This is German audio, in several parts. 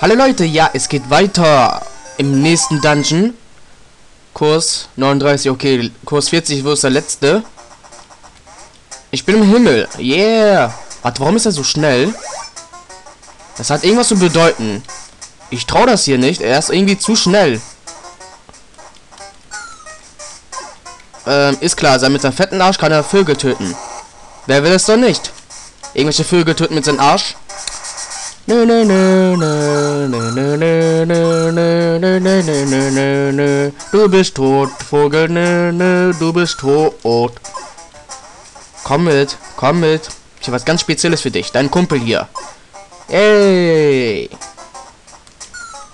Hallo Leute, ja, es geht weiter im nächsten Dungeon. Kurs 39, okay, Kurs 40, wo ist der letzte? Ich bin im Himmel, yeah. Warte, warum ist er so schnell? Das hat irgendwas zu bedeuten. Ich traue das hier nicht, er ist irgendwie zu schnell. Ähm, ist klar, sein mit seinem fetten Arsch kann er Vögel töten. Wer will es doch nicht? Irgendwelche Vögel töten mit seinem Arsch? Du bist tot, Vogel, du bist tot. Komm mit, komm mit. Ich habe was ganz Spezielles für dich. Dein Kumpel hier. Ey.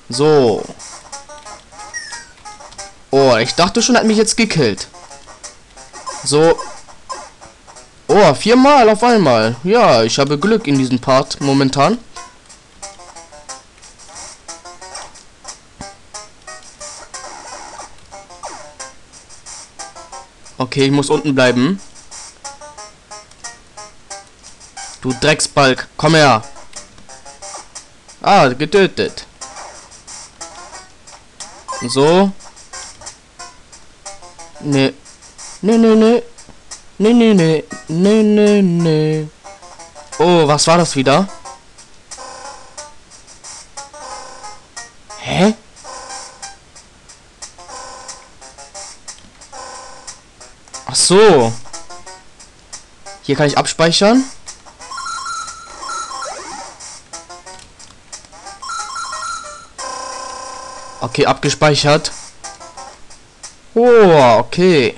So. Oh, ich dachte schon, hat mich jetzt gekillt. So. Oh, viermal auf einmal. Ja, ich habe Glück in diesem Part momentan. Okay, ich muss unten bleiben. Du Drecksbalg, komm her. Ah, getötet. So. Ne. Ne, ne, ne. Ne, ne, ne. Ne, ne, ne. Oh, was war das wieder? Hä? Ach so. Hier kann ich abspeichern. Okay, abgespeichert. Oh, okay.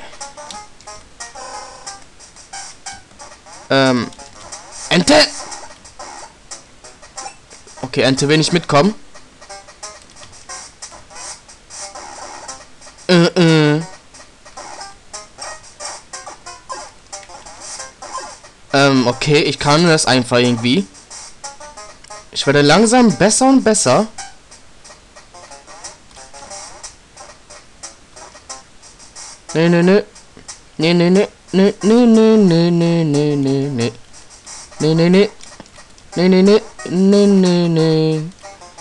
Ähm. Ente! Okay, Ente will nicht mitkommen. Ähm, okay, ich kann das einfach irgendwie. Ich werde langsam besser und besser. Ne, ne, ne. Ne, ne, ne. Ne, ne, ne, ne, ne, ne, ne, ne. Ne, ne, ne. Ne, ne, ne. Ne, ne, ne.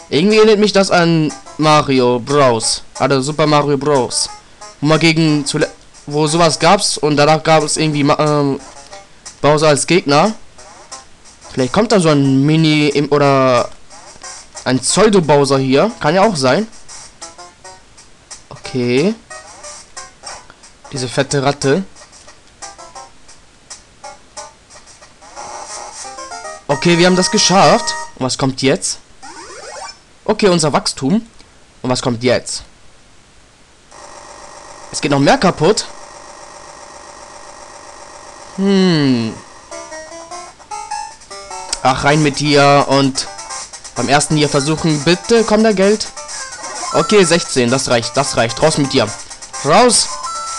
Irgendwie erinnert mich das an Mario Bros. Also Super Mario Bros. Wo man gegen wo sowas gab's und danach gab es irgendwie ähm, Bowser als Gegner. Vielleicht kommt da so ein Mini im oder ein Pseudo Bowser hier, kann ja auch sein. Okay. Diese fette Ratte. Okay, wir haben das geschafft. Und was kommt jetzt? Okay, unser Wachstum. Und was kommt jetzt? Es geht noch mehr kaputt. Hm. Ach, rein mit dir und beim ersten hier versuchen. Bitte, komm da Geld. Okay, 16, das reicht, das reicht. Raus mit dir. Raus.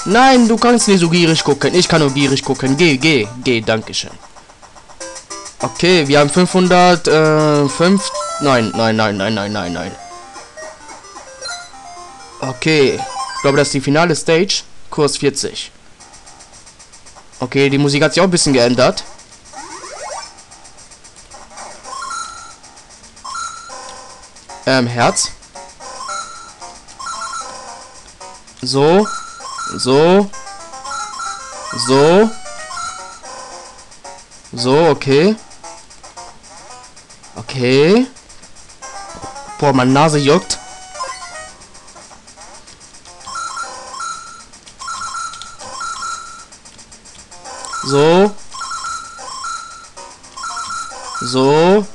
Nein, du kannst nicht so gierig gucken. Ich kann nur gierig gucken. Geh, geh, geh, dankeschön. Okay, wir haben 500, äh, 5... Nein, nein, nein, nein, nein, nein, nein. Okay. Ich glaube, das ist die finale Stage. Kurs 40. Okay, die Musik hat sich auch ein bisschen geändert. Ähm, Herz. So. So. So. So, okay. Okay. Boah, meine Nase juckt. So. So.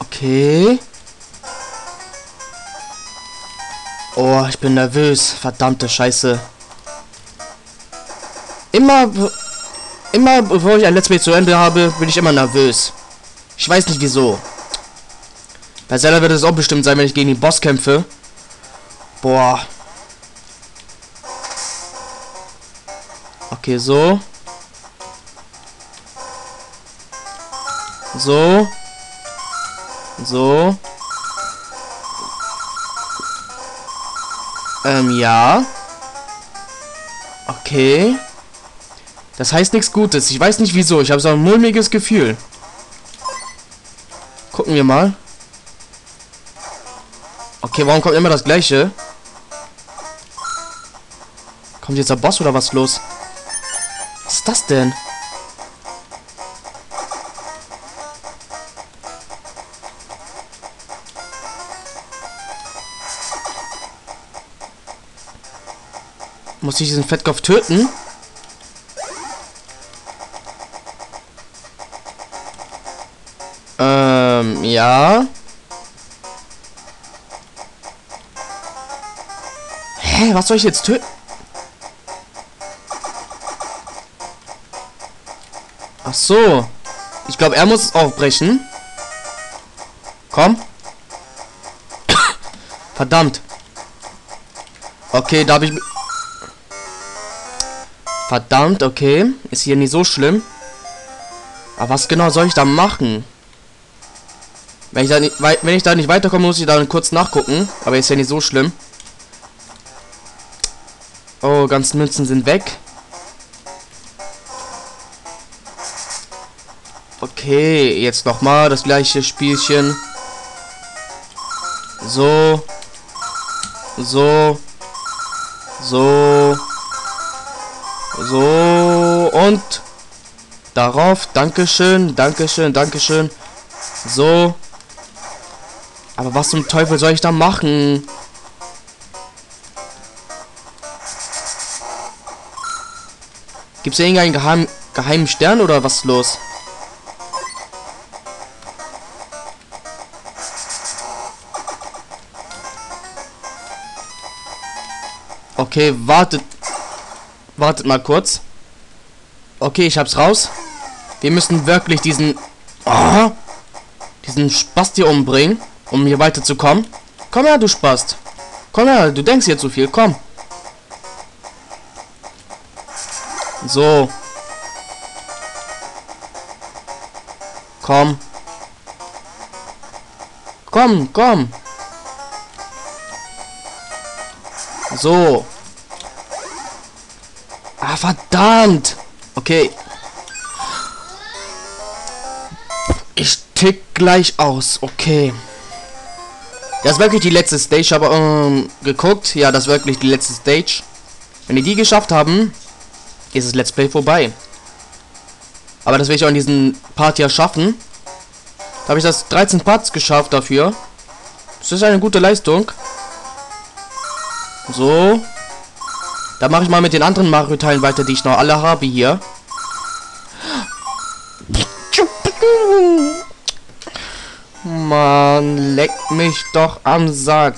Okay. Oh, ich bin nervös. Verdammte Scheiße. Immer, immer bevor ich ein Let's Play zu Ende habe, bin ich immer nervös. Ich weiß nicht wieso. Bei Zelda wird es auch bestimmt sein, wenn ich gegen den Boss kämpfe. Boah. Okay, so. So. So. Ähm, ja. Okay. Das heißt nichts Gutes. Ich weiß nicht wieso. Ich habe so ein mulmiges Gefühl. Gucken wir mal. Okay, warum kommt immer das gleiche? Kommt jetzt der Boss oder was los? Was ist das denn? Muss ich diesen Fettkopf töten? Ähm, ja. Hä, was soll ich jetzt töten? Ach so. Ich glaube, er muss es aufbrechen. Komm. Verdammt. Okay, da habe ich... Verdammt, okay. Ist hier nicht so schlimm. Aber was genau soll ich da machen? Wenn ich da nicht, wenn ich da nicht weiterkomme, muss ich da kurz nachgucken. Aber ist ja nicht so schlimm. Oh, ganzen Münzen sind weg. Okay, jetzt noch mal das gleiche Spielchen. So. So. So. So. Und darauf. Dankeschön. Dankeschön. Dankeschön. So. Aber was zum Teufel soll ich da machen? Gibt es irgendeinen geheim, geheimen Stern oder was los? Okay, wartet. Wartet mal kurz. Okay, ich hab's raus. Wir müssen wirklich diesen... Oh, diesen Spast hier umbringen, um hier weiterzukommen. Komm her, du Spast. Komm her, du denkst hier zu viel. Komm. So. Komm. Komm, komm. So. Verdammt. Okay. Ich tick gleich aus. Okay. Das ist wirklich die letzte Stage, aber ähm, geguckt. Ja, das ist wirklich die letzte Stage. Wenn die die geschafft haben, ist das Let's Play vorbei. Aber das will ich auch in diesem Part ja schaffen. Da habe ich das 13 Parts geschafft dafür. Das ist eine gute Leistung. So. Da mache ich mal mit den anderen Mario-Teilen weiter, die ich noch alle habe hier. Mann, leck mich doch am Sack.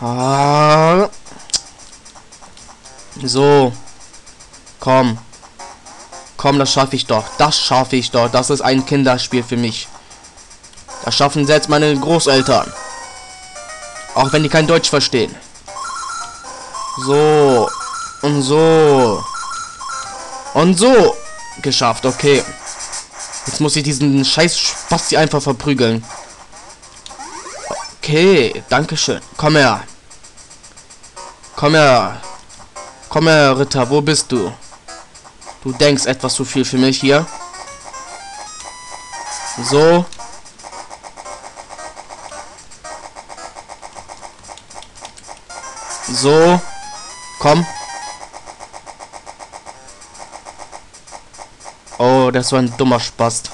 Ah. So. Komm. Komm, das schaffe ich doch. Das schaffe ich doch. Das ist ein Kinderspiel für mich. Das schaffen selbst meine Großeltern. Auch wenn die kein Deutsch verstehen. So. Und so. Und so. Geschafft, okay. Jetzt muss ich diesen scheiß Spasti einfach verprügeln. Okay, dankeschön. Komm her. Komm her. Komm her, Ritter, wo bist du? Du denkst etwas zu viel für mich hier. So. So. Komm. Oh, das war ein dummer Spast.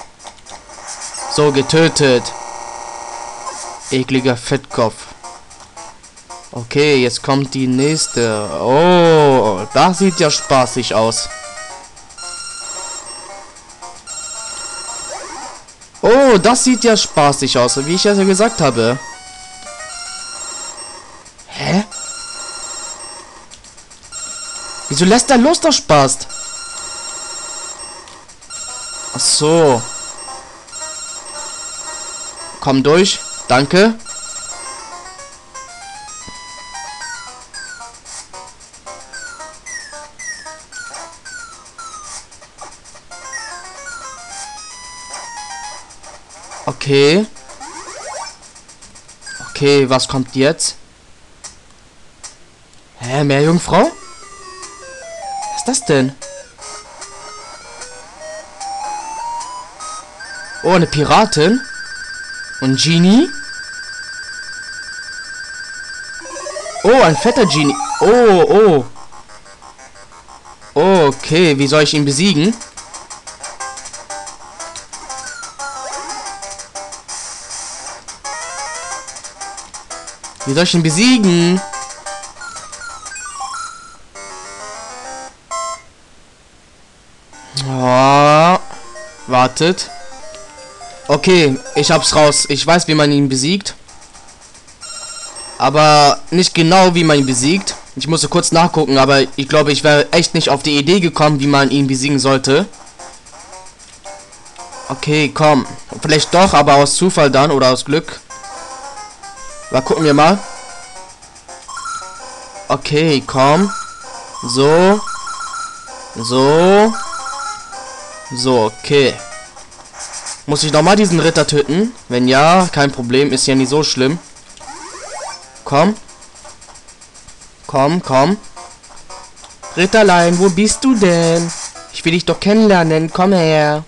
So, getötet. Ekliger Fettkopf. Okay, jetzt kommt die nächste. Oh, das sieht ja spaßig aus. Oh, das sieht ja spaßig aus, wie ich ja gesagt habe. Wieso lässt er los, der Spaß? Ach so. Komm durch. Danke. Okay. Okay, was kommt jetzt? Hä, mehr Jungfrau? ist das denn? Oh, eine Piratin. Und Genie. Oh, ein fetter Genie. Oh, oh. Okay, wie soll ich ihn besiegen? Wie soll ich ihn besiegen? Wartet. Okay, ich hab's raus. Ich weiß, wie man ihn besiegt. Aber nicht genau, wie man ihn besiegt. Ich musste kurz nachgucken, aber ich glaube, ich wäre echt nicht auf die Idee gekommen, wie man ihn besiegen sollte. Okay, komm. Vielleicht doch, aber aus Zufall dann oder aus Glück. Mal gucken wir mal. Okay, komm. So. So. So, okay. Muss ich nochmal diesen Ritter töten? Wenn ja, kein Problem. Ist ja nicht so schlimm. Komm. Komm, komm. Ritterlein, wo bist du denn? Ich will dich doch kennenlernen. Komm her.